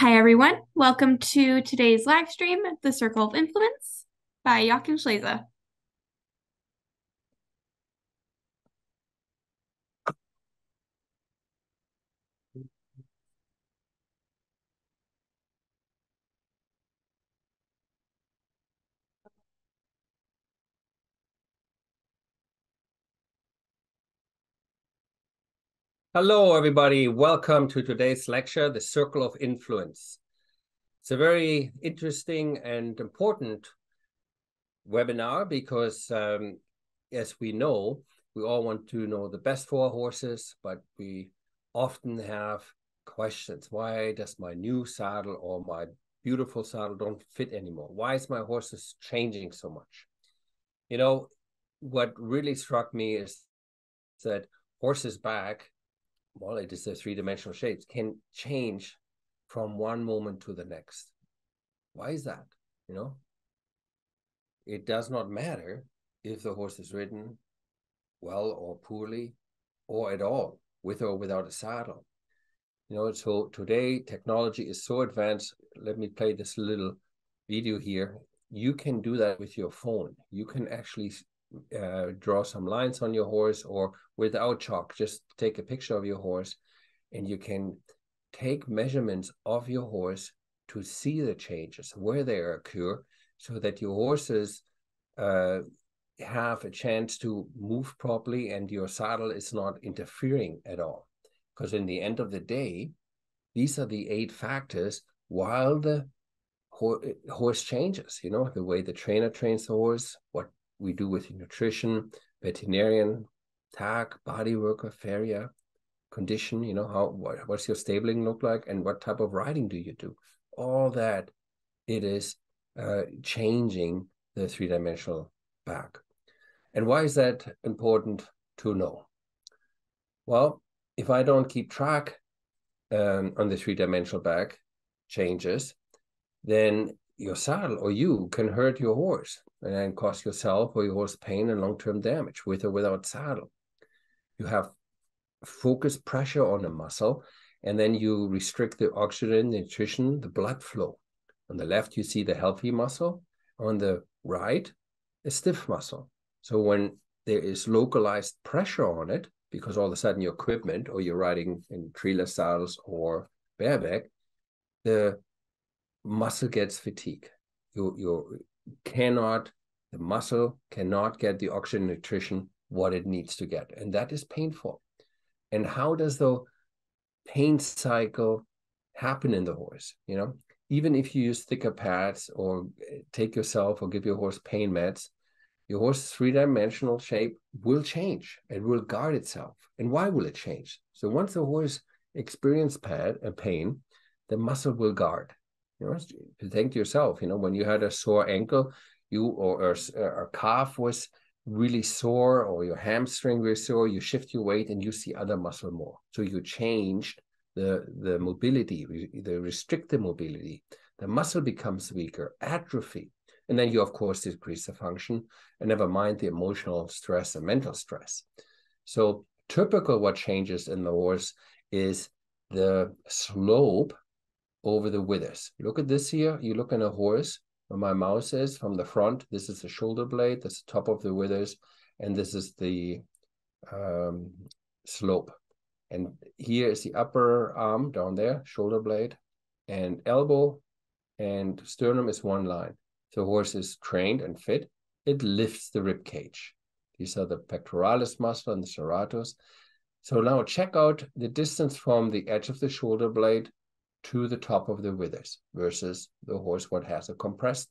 Hi, everyone. Welcome to today's live stream, The Circle of Influence by Jochen Schleese. Hello, everybody. Welcome to today's lecture, The Circle of Influence. It's a very interesting and important webinar because, um, as we know, we all want to know the best for our horses, but we often have questions. Why does my new saddle or my beautiful saddle don't fit anymore? Why is my horses changing so much? You know, what really struck me is that horses back well, it is the three-dimensional shapes, can change from one moment to the next. Why is that? You know, it does not matter if the horse is ridden well or poorly or at all, with or without a saddle. You know, so today technology is so advanced. Let me play this little video here. You can do that with your phone. You can actually uh, draw some lines on your horse or without chalk, just take a picture of your horse and you can take measurements of your horse to see the changes, where they occur, so that your horses uh, have a chance to move properly and your saddle is not interfering at all. Because in the end of the day, these are the eight factors while the horse changes, you know, the way the trainer trains the horse, what we do with nutrition, veterinarian, tack, body worker, farrier, condition, you know, how what, what's your stabling look like and what type of riding do you do? All that it is uh, changing the three-dimensional back. And why is that important to know? Well, if I don't keep track um, on the three-dimensional back changes, then your saddle or you can hurt your horse and then cause yourself or your horse pain and long-term damage with or without saddle. You have focused pressure on the muscle, and then you restrict the oxygen, the nutrition, the blood flow. On the left, you see the healthy muscle. On the right, a stiff muscle. So when there is localized pressure on it, because all of a sudden your equipment or you're riding in treeless saddles or bareback, the muscle gets fatigue. You you cannot the muscle cannot get the oxygen nutrition what it needs to get, and that is painful. And how does the pain cycle happen in the horse? You know, even if you use thicker pads or eh, take yourself or give your horse pain meds, your horse's three-dimensional shape will change. It will guard itself. And why will it change? So once the horse experiences pad, a pain, the muscle will guard. You know, think to yourself, you know, when you had a sore ankle, you or, or, or uh, calf was really sore or your hamstring was sore, you shift your weight and you see other muscle more. So you change the, the mobility, the restricted mobility. The muscle becomes weaker, atrophy. And then you, of course, decrease the function and never mind the emotional stress and mental stress. So typical what changes in the horse is the slope over the withers. Look at this here. You look in a horse where my mouse is from the front. This is the shoulder blade. That's the top of the withers. And this is the um, slope. And here is the upper arm down there, shoulder blade, and elbow and sternum is one line. The horse is trained and fit. It lifts the rib cage. These are the pectoralis muscle and the serratus. So now check out the distance from the edge of the shoulder blade to the top of the withers versus the horse what has a compressed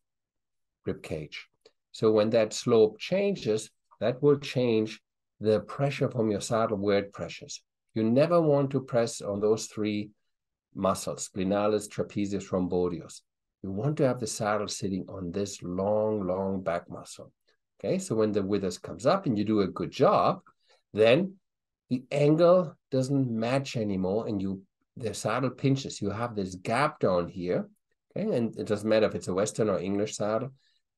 rib cage. So when that slope changes, that will change the pressure from your saddle where it presses. You never want to press on those three muscles, splenialis, trapezius, rhomboideus. You want to have the saddle sitting on this long, long back muscle. Okay, so when the withers comes up and you do a good job, then the angle doesn't match anymore and you the saddle pinches. You have this gap down here, okay? And it doesn't matter if it's a Western or English saddle.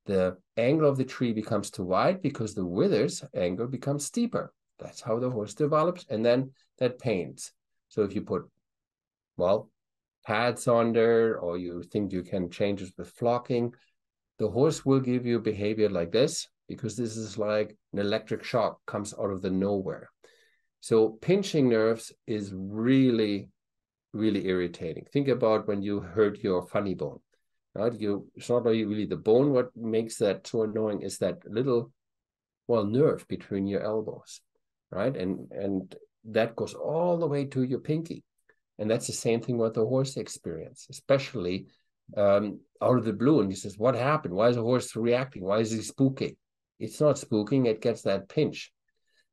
The angle of the tree becomes too wide because the withers angle becomes steeper. That's how the horse develops, and then that pains. So if you put, well, pads on there or you think you can change it with flocking, the horse will give you behavior like this because this is like an electric shock comes out of the nowhere. So pinching nerves is really, really irritating. Think about when you hurt your funny bone. Right? You it's not really the bone. What makes that so annoying is that little, well, nerve between your elbows, right? And and that goes all the way to your pinky. And that's the same thing with the horse experience, especially um, out of the blue. And he says, What happened? Why is the horse reacting? Why is he spooking? It's not spooking, it gets that pinch.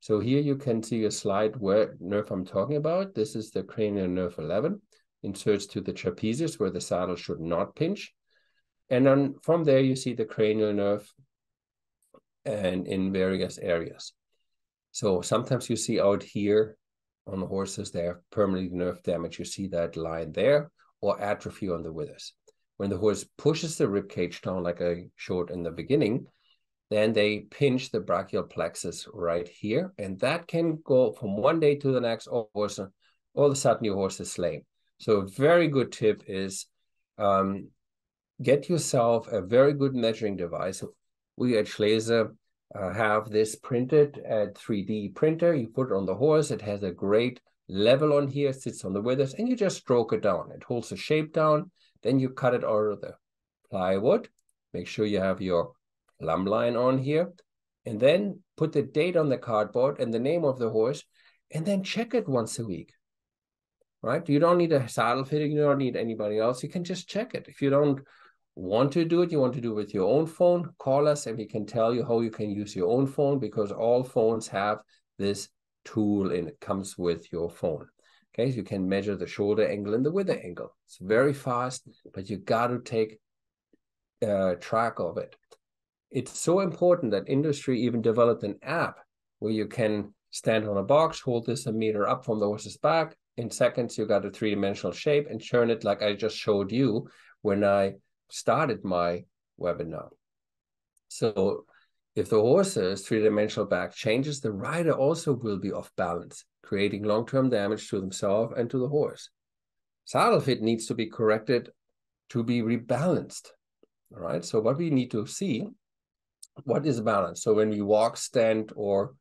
So here you can see a slide where nerve I'm talking about. This is the cranial nerve 11, inserts to the trapezius where the saddle should not pinch. And then from there, you see the cranial nerve and in various areas. So sometimes you see out here on the horses, they have permanent nerve damage. You see that line there or atrophy on the withers. When the horse pushes the rib cage down, like I showed in the beginning, then they pinch the brachial plexus right here. And that can go from one day to the next, all, horse, all of a sudden your horse is lame. So a very good tip is um, get yourself a very good measuring device. We at Schleese uh, have this printed at 3D printer. You put it on the horse. It has a great level on here, sits on the withers, and you just stroke it down. It holds the shape down. Then you cut it out of the plywood. Make sure you have your plumb line on here. And then put the date on the cardboard and the name of the horse, and then check it once a week. Right? You don't need a saddle fitting. You don't need anybody else. You can just check it. If you don't want to do it, you want to do it with your own phone, call us and we can tell you how you can use your own phone because all phones have this tool and it comes with your phone. Okay, so you can measure the shoulder angle and the wither angle. It's very fast, but you got to take uh, track of it. It's so important that industry even developed an app where you can stand on a box, hold this a meter up from the horse's back. In seconds, you got a three-dimensional shape and turn it like I just showed you when I started my webinar. So if the horse's three-dimensional back changes, the rider also will be off balance, creating long-term damage to themselves and to the horse. Saddle fit needs to be corrected to be rebalanced. All right. So what we need to see, what is balance? So when we walk, stand, or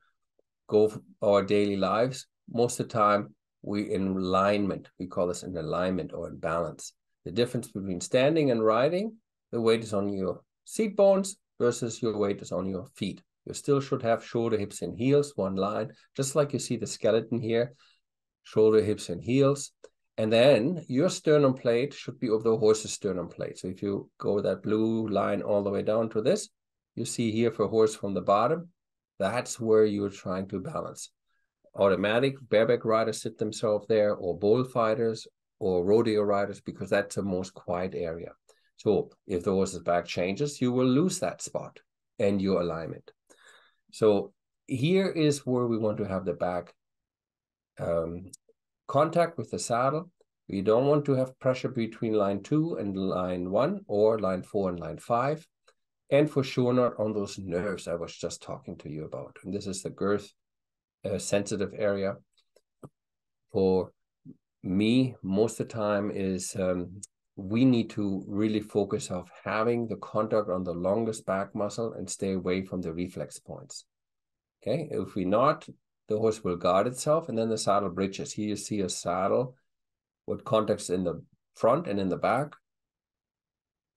go our daily lives, most of the time we in alignment. We call this in alignment or in balance. The difference between standing and riding, the weight is on your seat bones versus your weight is on your feet. You still should have shoulder, hips, and heels, one line, just like you see the skeleton here, shoulder, hips, and heels. And then your sternum plate should be over the horse's sternum plate. So if you go that blue line all the way down to this, you see here for horse from the bottom, that's where you're trying to balance. Automatic bareback riders sit themselves there, or bullfighters, or rodeo riders because that's the most quiet area. So if the horse's back changes, you will lose that spot and your alignment. So here is where we want to have the back um, contact with the saddle. We don't want to have pressure between line two and line one or line four and line five. And for sure not on those nerves I was just talking to you about. And this is the girth uh, sensitive area. For me most of the time is um, we need to really focus of having the contact on the longest back muscle and stay away from the reflex points. Okay, if we not, the horse will guard itself and then the saddle bridges. Here you see a saddle with contacts in the front and in the back.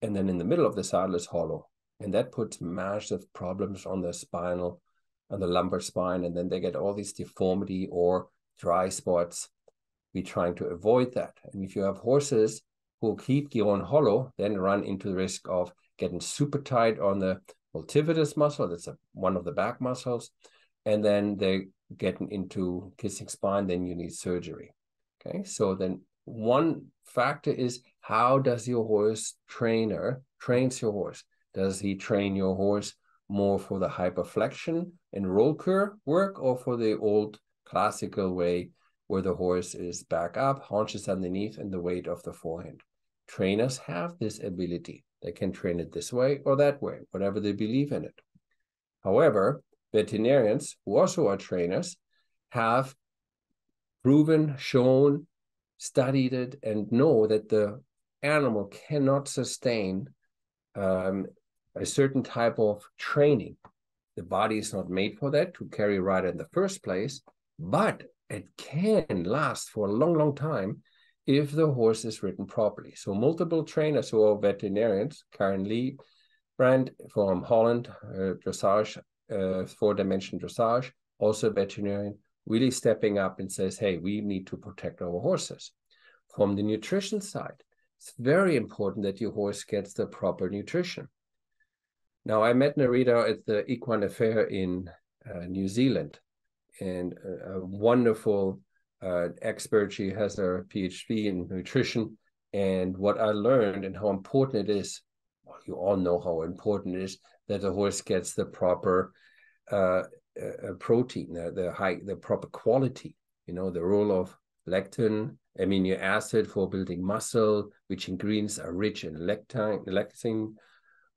And then in the middle of the saddle is hollow. And that puts massive problems on the spinal, on the lumbar spine. And then they get all these deformity or dry spots be trying to avoid that. And if you have horses who keep going hollow, then run into the risk of getting super tight on the multifidus muscle, that's a, one of the back muscles, and then they getting into kissing spine, then you need surgery. Okay, so then one factor is how does your horse trainer trains your horse? Does he train your horse more for the hyperflexion and Rollkur work or for the old classical way where the horse is back up, haunches underneath, and the weight of the forehand. Trainers have this ability. They can train it this way or that way, whatever they believe in it. However, veterinarians, who also are trainers, have proven, shown studied it, and know that the animal cannot sustain um, a certain type of training. The body is not made for that to carry right in the first place, but it can last for a long, long time if the horse is ridden properly. So multiple trainers who are veterinarians, Karen Lee brand from Holland, uh, dressage, uh, four dimension dressage, also veterinarian, really stepping up and says, hey, we need to protect our horses. From the nutrition side, it's very important that your horse gets the proper nutrition. Now, I met Narita at the Equine Affair in uh, New Zealand, and a, a wonderful uh, expert. She has her PhD in nutrition. And what I learned and how important it is, well, you all know how important it is that the horse gets the proper uh, uh, protein, the, the high, the proper quality. You know, the role of lectin, amino acid for building muscle, which ingredients are rich in lectin, lectin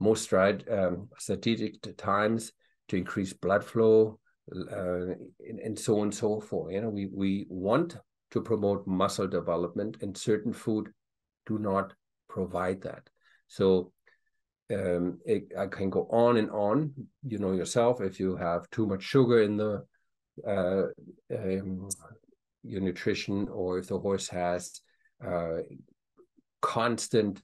most right um, strategic times to increase blood flow, uh, and, and, so on and so forth. You know, we we want to promote muscle development, and certain food do not provide that. So um, it, I can go on and on. You know yourself if you have too much sugar in the uh, um, your nutrition, or if the horse has uh, constant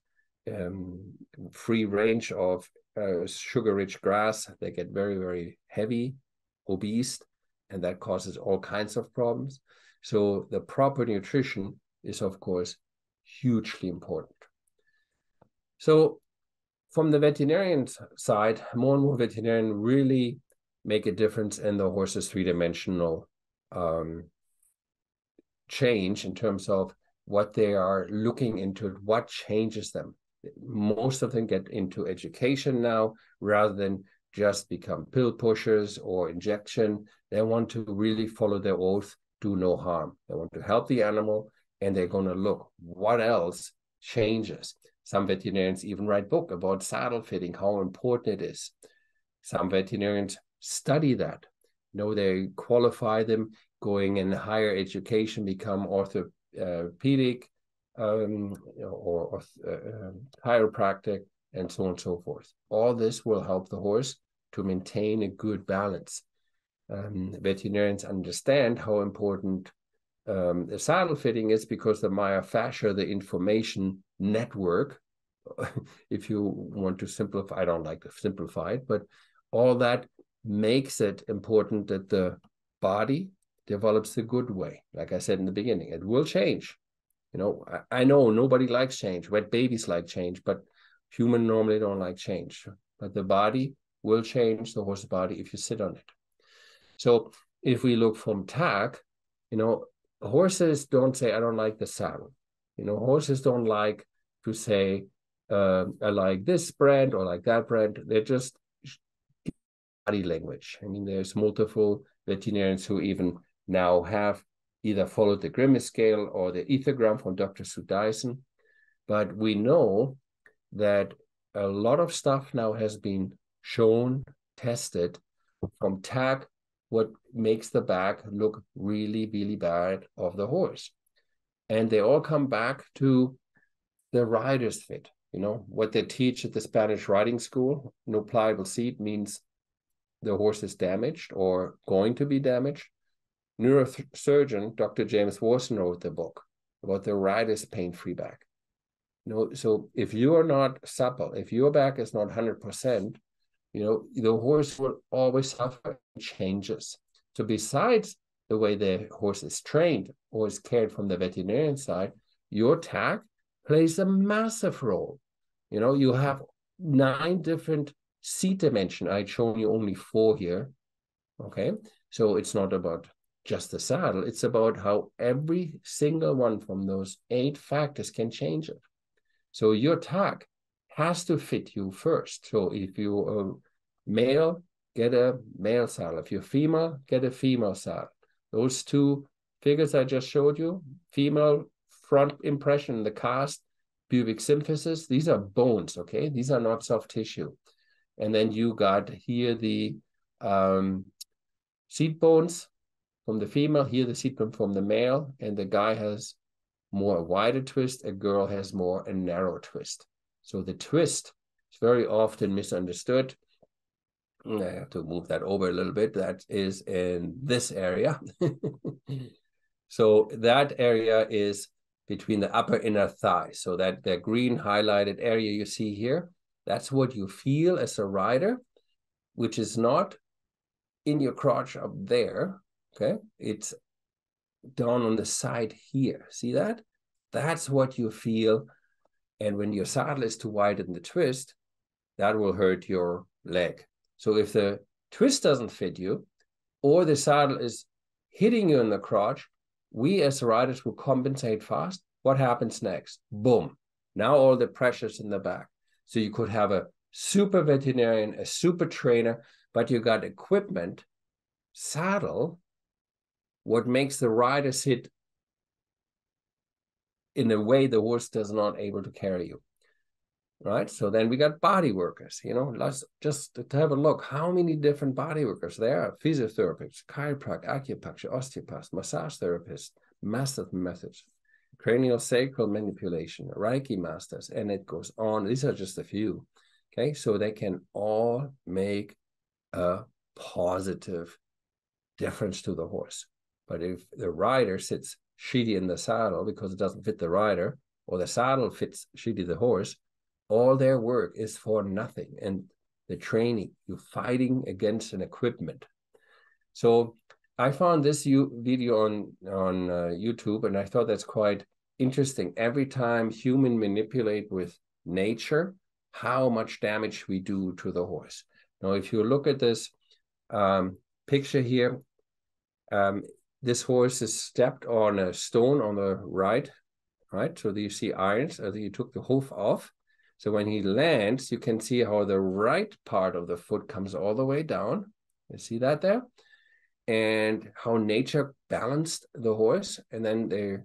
um, free range of uh, sugar-rich grass, they get very very heavy obese, and that causes all kinds of problems. So the proper nutrition is, of course, hugely important. So from the veterinarian side, more and more veterinarians really make a difference in the horse's three-dimensional um, change in terms of what they are looking into, what changes them. Most of them get into education now rather than just become pill pushers or injection. They want to really follow their oath, do no harm. They want to help the animal, and they're going to look what else changes. Some veterinarians even write book about saddle fitting, how important it is. Some veterinarians study that. You know, they qualify them going in higher education, become orthopedic um, or, or uh, chiropractic, and so on and so forth. All this will help the horse to maintain a good balance. Um, veterinarians understand how important um, the saddle fitting is because the myofascia, the information network, if you want to simplify, I don't like to simplify it, but all that makes it important that the body develops the good way. Like I said in the beginning, it will change. You know, I, I know nobody likes change. Wet babies like change, but human normally don't like change. But the body will change the horse's body if you sit on it. So if we look from tack, you know, horses don't say, I don't like the saddle. You know, horses don't like to say, uh, I like this brand or like that brand. They're just body language. I mean, there's multiple veterinarians who even now have either followed the Grimace scale or the ethogram from Dr. Sue Dyson. But we know that a lot of stuff now has been shown, tested from tack, what makes the back look really, really bad of the horse. And they all come back to the rider's fit. You know, what they teach at the Spanish riding school, no pliable seat means the horse is damaged or going to be damaged. Neurosurgeon Dr. James Warson wrote the book about the rider's pain-free back. You know, so if you are not supple, if your back is not 100%, you know, the horse will always suffer changes. So besides the way the horse is trained or is cared from the veterinarian side, your tack plays a massive role. You know, you have nine different seat dimension. I'd shown you only four here. Okay. So it's not about just the saddle. It's about how every single one from those eight factors can change it. So your tack has to fit you first. So if you're a male, get a male saddle. If you're female, get a female saddle. Those two figures I just showed you, female front impression, the cast, pubic symphysis, these are bones, okay? These are not soft tissue. And then you got here the um, seat bones from the female, here the bone from the male, and the guy has more a wider twist, a girl has more a narrow twist. So the twist is very often misunderstood. Mm, I have to move that over a little bit. That is in this area. so that area is between the upper inner thigh. So that the green highlighted area you see here, that's what you feel as a rider, which is not in your crotch up there. Okay. It's down on the side here. See that? That's what you feel. And when your saddle is too wide in the twist, that will hurt your leg. So if the twist doesn't fit you, or the saddle is hitting you in the crotch, we as riders will compensate fast. What happens next? Boom. Now all the pressure's in the back. So you could have a super veterinarian, a super trainer, but you got equipment, saddle, what makes the rider sit in a way the horse does not able to carry you right? So then we got body workers you know let's just to have a look how many different body workers there are? Physiotherapists chiropractor acupuncture osteopaths massage therapists massive methods cranial sacral manipulation reiki masters and it goes on. These are just a few okay? So they can all make a positive difference to the horse but if the rider sits shitty in the saddle because it doesn't fit the rider, or the saddle fits shitty the horse, all their work is for nothing. And the training, you're fighting against an equipment. So I found this video on on uh, YouTube, and I thought that's quite interesting. Every time human manipulate with nature, how much damage we do to the horse. Now, if you look at this um, picture here, um, this horse is stepped on a stone on the right, right? So you see irons, I think you took the hoof off. So when he lands, you can see how the right part of the foot comes all the way down. You see that there? And how nature balanced the horse. And then they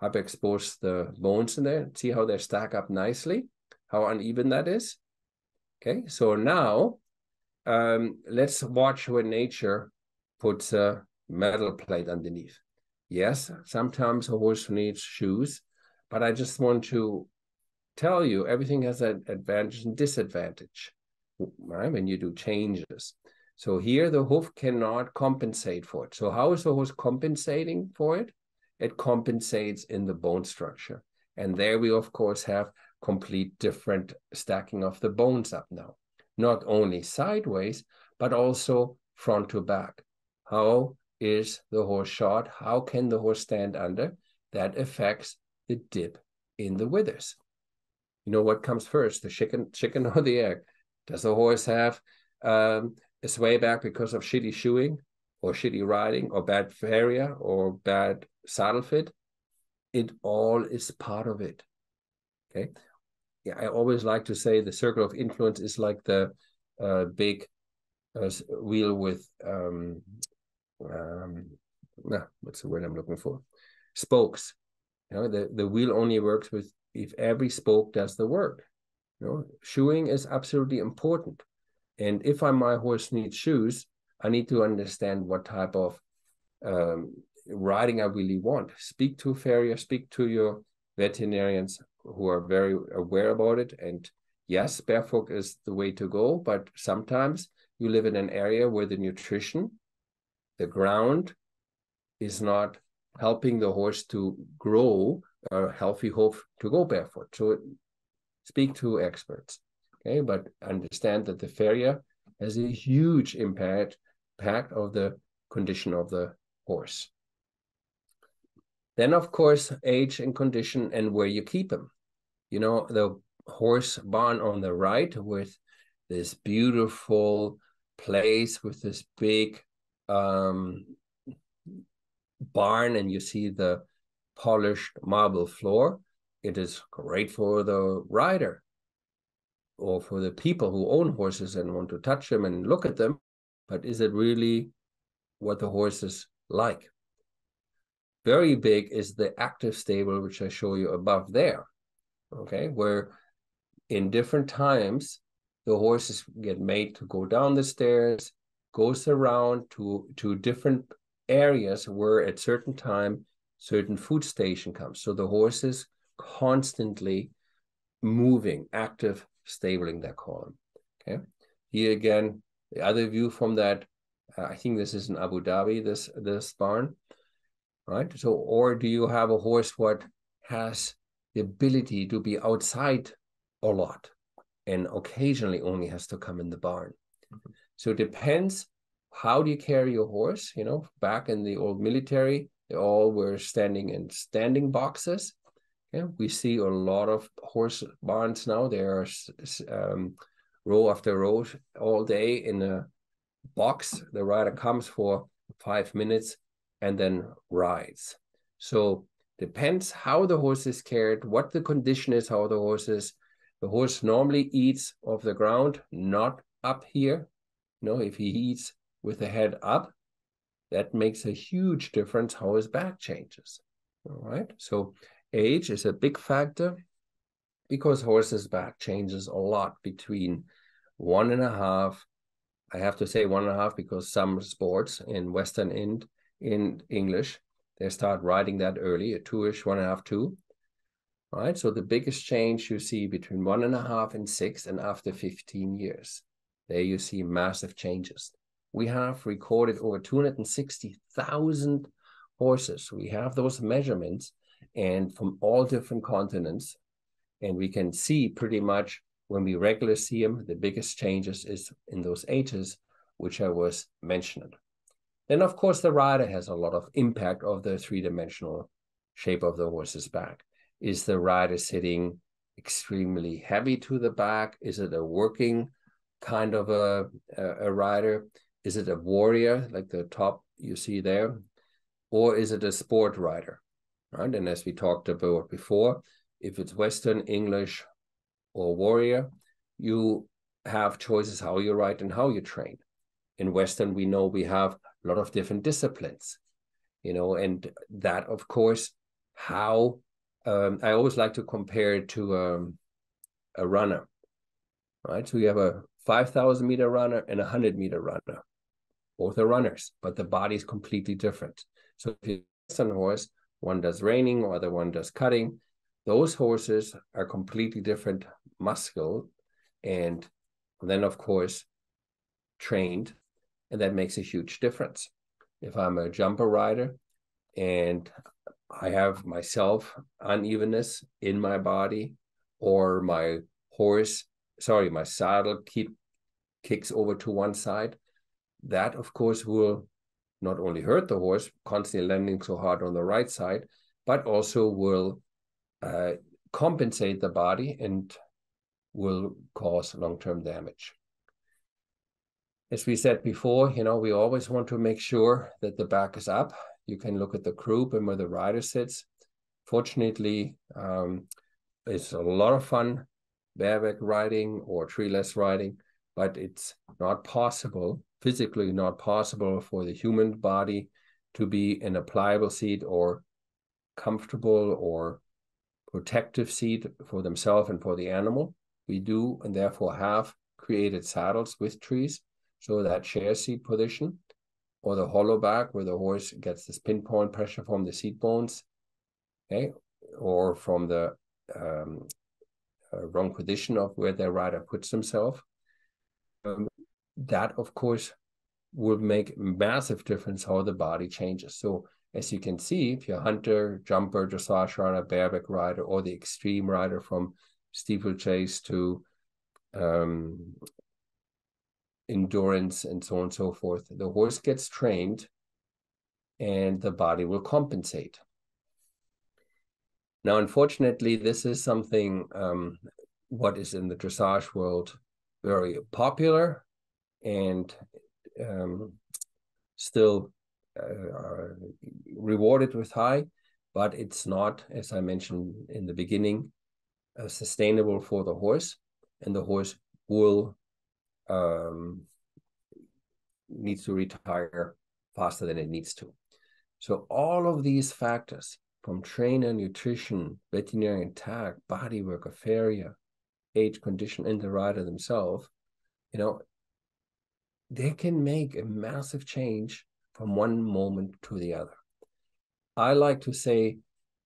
have exposed the bones in there. See how they stack up nicely, how uneven that is. Okay, so now um, let's watch when nature puts a metal plate underneath. Yes, sometimes a horse needs shoes, but I just want to tell you everything has an advantage and disadvantage right, when you do changes. So here the hoof cannot compensate for it. So how is the horse compensating for it? It compensates in the bone structure. And there we of course have complete different stacking of the bones up now. Not only sideways, but also front to back. How is the horse short? How can the horse stand under? That affects the dip in the withers. You know what comes first, the chicken, chicken or the egg? Does the horse have um, a sway back because of shitty shoeing or shitty riding or bad farrier or bad saddle fit? It all is part of it. Okay. Yeah, I always like to say the circle of influence is like the uh, big uh, wheel with um, um, nah, what's the word I'm looking for? Spokes. You know, the, the wheel only works with if every spoke does the work. You know, shoeing is absolutely important. And if I my horse needs shoes, I need to understand what type of um, riding I really want. Speak to farrier, speak to your veterinarians who are very aware about it. And yes, barefoot is the way to go, but sometimes you live in an area where the nutrition the ground is not helping the horse to grow a healthy hoof to go barefoot. So speak to experts, okay? But understand that the farrier has a huge impact, impact of the condition of the horse. Then, of course, age and condition and where you keep him. You know, the horse barn on the right with this beautiful place with this big um, barn and you see the polished marble floor, it is great for the rider or for the people who own horses and want to touch them and look at them. But is it really what the horse is like? Very big is the active stable, which I show you above there. Okay, where in different times the horses get made to go down the stairs, goes around to to different areas where at certain time certain food station comes. So the horse is constantly moving, active, stabling that column. Okay. Here again, the other view from that, uh, I think this is in Abu Dhabi, this this barn, right? So, or do you have a horse what has the ability to be outside a lot and occasionally only has to come in the barn? Mm-hmm. So it depends how do you carry your horse? You know, back in the old military, they all were standing in standing boxes. Yeah, we see a lot of horse barns now. They are um, row after row all day in a box. The rider comes for five minutes and then rides. So depends how the horse is cared, what the condition is, how the horse is. The horse normally eats off the ground, not up here. Know, if he eats with the head up, that makes a huge difference how his back changes. All right. So age is a big factor because horses' back changes a lot between one and a half. I have to say one and a half because some sports in Western Ind in English, they start riding that early, a two-ish, one and a half, two. Right. So the biggest change you see between one and a half and six and after 15 years. There you see massive changes we have recorded over 260,000 horses. We have those measurements and from all different continents. And we can see pretty much when we regularly see them, the biggest changes is in those ages, which I was mentioning. Then, of course, the rider has a lot of impact of the three-dimensional shape of the horse's back. Is the rider sitting extremely heavy to the back? Is it a working kind of a, a, a rider? Is it a warrior like the top you see there? Or is it a sport rider? Right. And as we talked about before, if it's Western, English, or warrior, you have choices how you ride and how you train. In Western, we know we have a lot of different disciplines, you know, and that, of course, how um, I always like to compare it to um, a runner, right? So you have a 5,000 meter runner and a 100 meter runner both are runners, but the body is completely different. So if you on a horse, one does reining, or the one does cutting. Those horses are completely different muscle, and then of course trained, and that makes a huge difference. If I'm a jumper rider and I have myself unevenness in my body, or my horse, sorry, my saddle keep kicks over to one side, that, of course, will not only hurt the horse, constantly landing so hard on the right side, but also will uh, compensate the body and will cause long-term damage. As we said before, you know, we always want to make sure that the back is up. You can look at the croup and where the rider sits. Fortunately, um, it's a lot of fun bareback riding or treeless riding, but it's not possible physically not possible for the human body to be in a pliable seat or comfortable or protective seat for themselves and for the animal. We do and therefore have created saddles with trees. So that chair seat position or the hollow back where the horse gets this pinpoint pressure from the seat bones, okay, or from the um, uh, wrong position of where their rider puts himself. Um, that of course will make massive difference how the body changes. So as you can see, if you're a hunter, jumper, dressage rider, bareback rider, or the extreme rider from steeplechase to um, endurance and so on and so forth, the horse gets trained and the body will compensate. Now, unfortunately, this is something um, what is in the dressage world very popular and um, still uh, rewarded with high, but it's not, as I mentioned in the beginning, uh, sustainable for the horse, and the horse will um, needs to retire faster than it needs to. So all of these factors from trainer, nutrition, veterinarian tag, body work, apharia, age, condition, and the rider themselves, you know, they can make a massive change from one moment to the other. I like to say,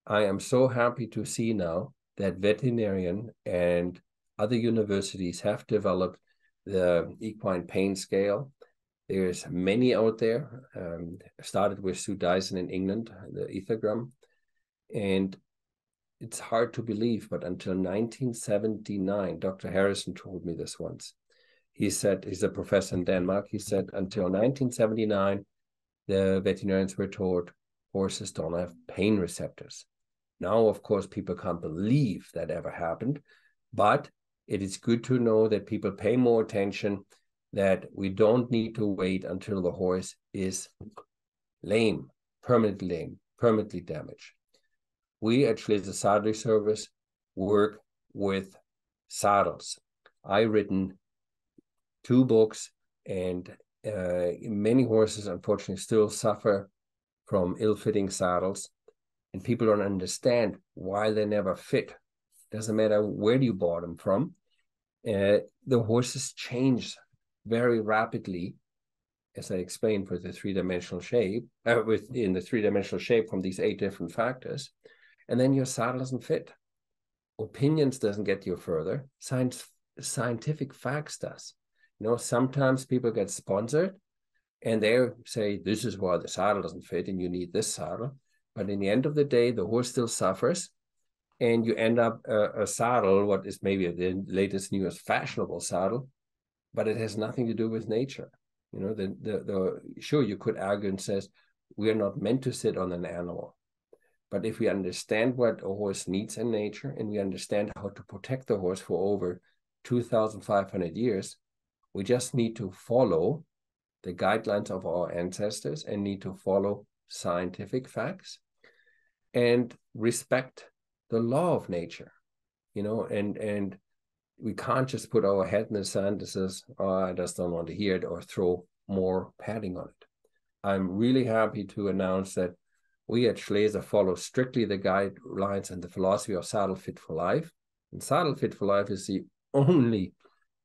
I am so happy to see now that veterinarian and other universities have developed the equine pain scale. There's many out there. Um, started with Sue Dyson in England, the ethogram, and it's hard to believe, but until 1979, Dr. Harrison told me this once. He said he's a professor in Denmark. He said until 1979, the veterinarians were told horses don't have pain receptors. Now, of course, people can't believe that ever happened, but it is good to know that people pay more attention, that we don't need to wait until the horse is lame, permanently lame, permanently damaged. We actually, as a saddlery service, work with saddles. I written two books, and uh, many horses unfortunately still suffer from ill-fitting saddles and people don't understand why they never fit. Doesn't matter where you bought them from. Uh, the horses change very rapidly, as I explained, with the three-dimensional shape, uh, within the three-dimensional shape from these eight different factors, and then your saddle doesn't fit. Opinions doesn't get you further. Science, scientific facts does. You know, sometimes people get sponsored, and they say this is why the saddle doesn't fit, and you need this saddle but in the end of the day, the horse still suffers, and you end up a, a saddle, what is maybe the latest, newest fashionable saddle, but it has nothing to do with nature. You know, the the, the sure you could argue and says we are not meant to sit on an animal, but if we understand what a horse needs in nature and we understand how to protect the horse for over 2,500 years, we just need to follow the guidelines of our ancestors and need to follow scientific facts and respect the law of nature you know and and we can't just put our head in the sand and says oh i just don't want to hear it or throw more padding on it. I'm really happy to announce that we at Schleese follow strictly the guidelines and the philosophy of Saddle Fit for Life. And Saddle Fit for Life is the only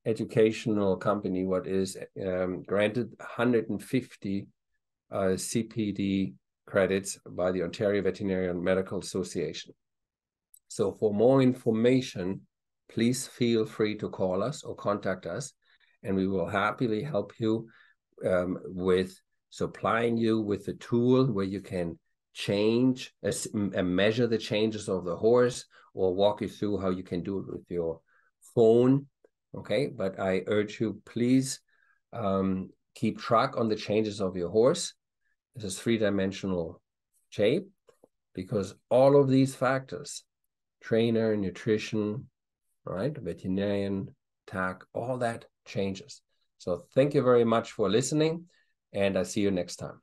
educational company what is um, granted 150 uh, CPD credits by the Ontario Veterinary and Medical Association. So for more information, please feel free to call us or contact us, and we will happily help you um, with supplying you with a tool where you can change and measure the changes of the horse or walk you through how you can do it with your phone. Okay, but I urge you, please um, keep track on the changes of your horse This is three-dimensional shape because all of these factors, trainer, nutrition, right, veterinarian, tack, all that changes. So thank you very much for listening, and I see you next time.